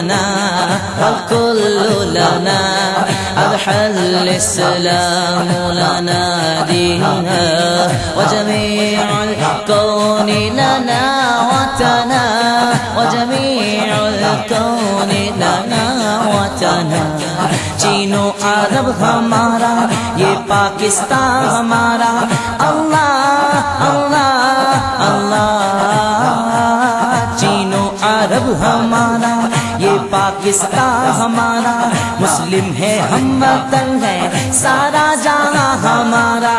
لنا والكل لنا أضحى الإسلام لنا دينا وجميع الكون لنا وطنا وجميع الكون لنا وطنا چینو عرب ہمارا یہ پاکستان ہمارا اللہ اللہ اللہ چینو عرب ہمارا پاکستان ہمارا مسلم ہے ہم وطن ہے سارا جہاں ہمارا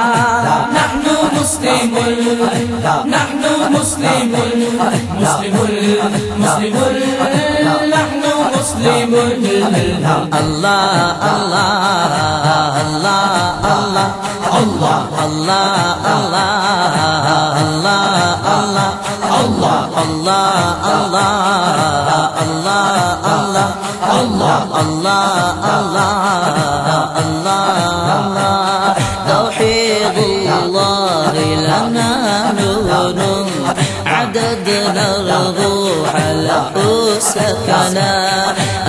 نحن مسلمون نحن مسلمون مسلمون مسلمون نحن مسلمون اللہ اللہ اللہ اللہ اللہ اللہ اللہ اللہ اللہ اللہ اللہ اللہ اللہ اللہ اللہ الله توحيد الله لنا نور عددنا الروح له سكنا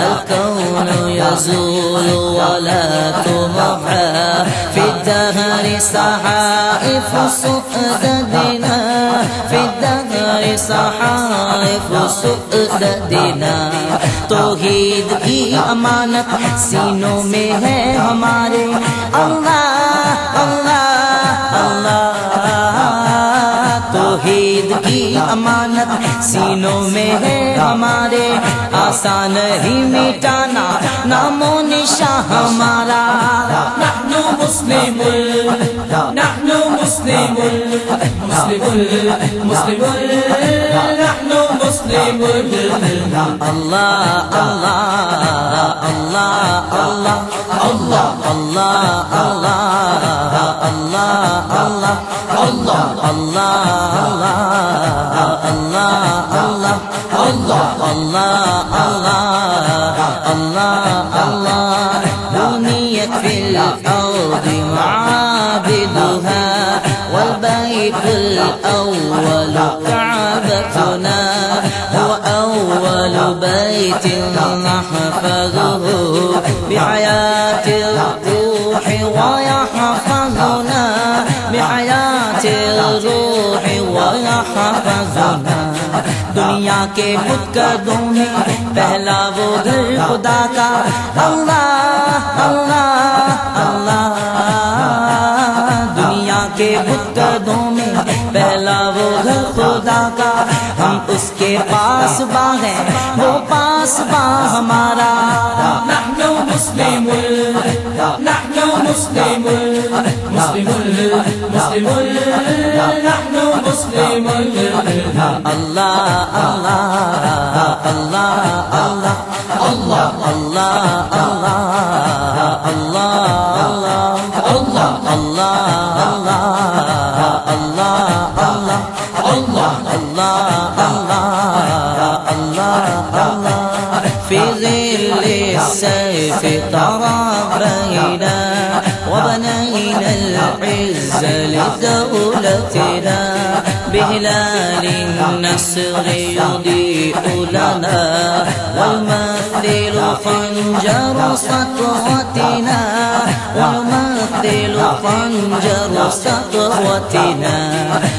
الكون يزول ولا تمحى في الدهر صحائف سؤددنا في الدهر صحائف سؤددنا توحید کی امانت سینوں میں ہے ہمارے اللہ۔ توحید کی امانت سینوں میں ہے ہمارے آسان ہی مٹانا نام و نشاں ہمارا نحن مسلمون نحن مسلمون مسلمون اللہ اللہ اللہ اللہ اللہ اللہ اللہ اللہ اللہ الله الله الله الله الله الله الله الله بنيت في الأرض معابدها والبيت الأول كعبتنا هو أول بيت نحفظه بحياة الأرض دنیا کے متقدوں میں پہلا وہ گھر خدا کا۔ اللہ اللہ اللہ۔ دنیا کے متقدوں میں پہلا وہ گھر خدا کا۔ ہم اس کے پاس با ہیں۔ وہ پاس با ہمارا۔ نحن مسلمون نحن مسلمون مسلمون مسلمون نحن الله الله الله الله الله الله الله الله الله الله الله في ظل السيف ترى بينا وبنينا العز لدولتنا بهلال النصر يضيء لنا والمثل خنجر سطوتنا والمثل خنجر سطوتنا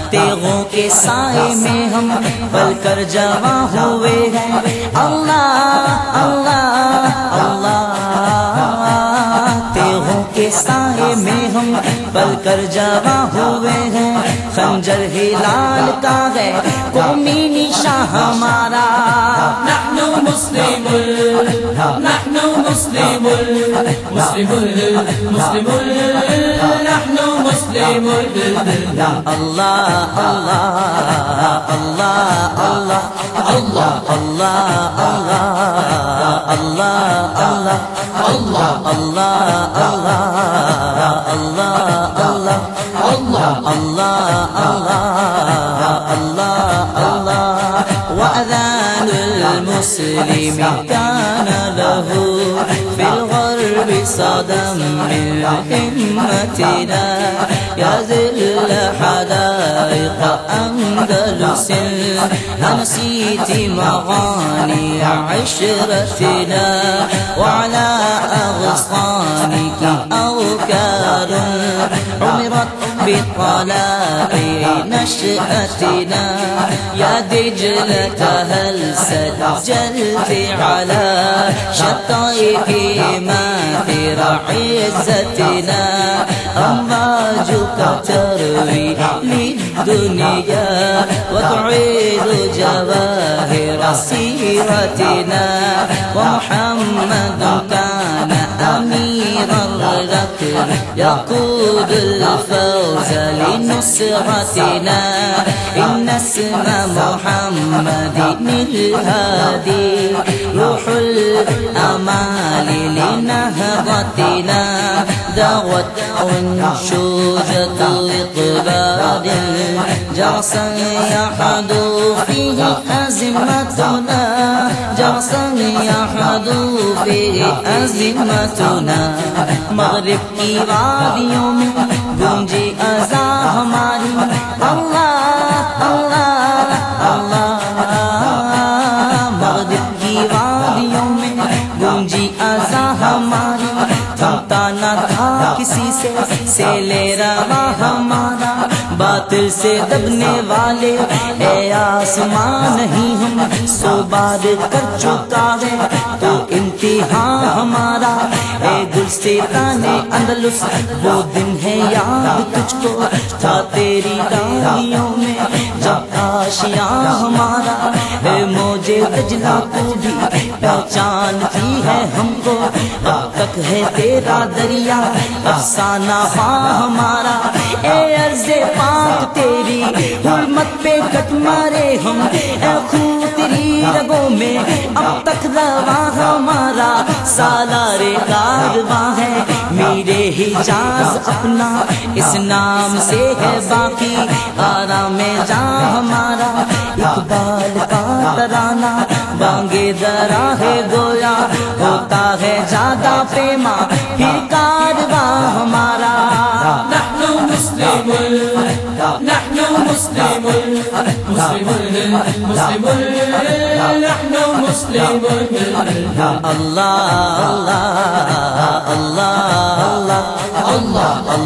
تیغوں کے سائے میں ہم پل کر جمع ہوئے ہیں۔ اللہ اللہ اللہ۔ تیغوں کے سائے میں ہم پل کر جمع ہوئے ہیں۔ خنجر ہی لال کا ہے قومی نشاں ہمارا نحن مسلمون نحن مسلمون مسلمون مسلمون نحن مسلمون اللہ اللہ اللہ اللہ اللہ اللہ اللہ اللہ اللہ اللہ اللہ اللہ المسلم كان له في الغرب صدى من همتنا. يذل حدائق أندلس أنسيت مغاني عشرتنا وعلى أغصانك أوكار. عمرت بطلاق نشأتنا. يا دجلة هل سجلت على شطائك ماثر عزتنا؟ أمواجك تروي للدنيا وتعيد جواهر سيرتنا. ومحمد كان أميرا لك يقود الفوز لنصرتنا. إن اسم محمد الهادي روح الأمال لنهضتنا. دعوت أنشوجة الإقبال جرسا يحدو فيه أزمتنا. جرسا يحدو فيه أزمتنا. مغرب کی وادیوں میں گونجی ازا ہماری اللہ سے دبنے والے۔ اے آسمان نہیں ہم سو بار کر چکا ہے۔ تو امتحان ہمارا۔ اے گلستان اندلس، وہ دن ہے یاد تجھ کو۔ تھا تیری ڈالیوں میں، جب آشیاں ہمارا۔ اے موجے کو بھی پہچانتی ہے ہم کو۔ اب تک ہے تیرا دریا، افسانہ ہاں ہمارا۔ اے عرض پاک تیری حرمت پہ کٹ مارے ہم۔ اے خون تیری رگوں میں اب تک رواں ہمارا۔ سالار کارواں ہے، میرے حجاز اپنا۔ اس نام سے ہے باقی آرام جاں ہمارا۔ اقبال کا ترانہ بانگے درا ہے گویا ہوتا ہے زیادہ پیما پھر کارواں ہمارا نحن مسلمون نحن مسلمون مسلمون مسلمون نحن مسلمون اللہ اللہ اللہ الله اللہ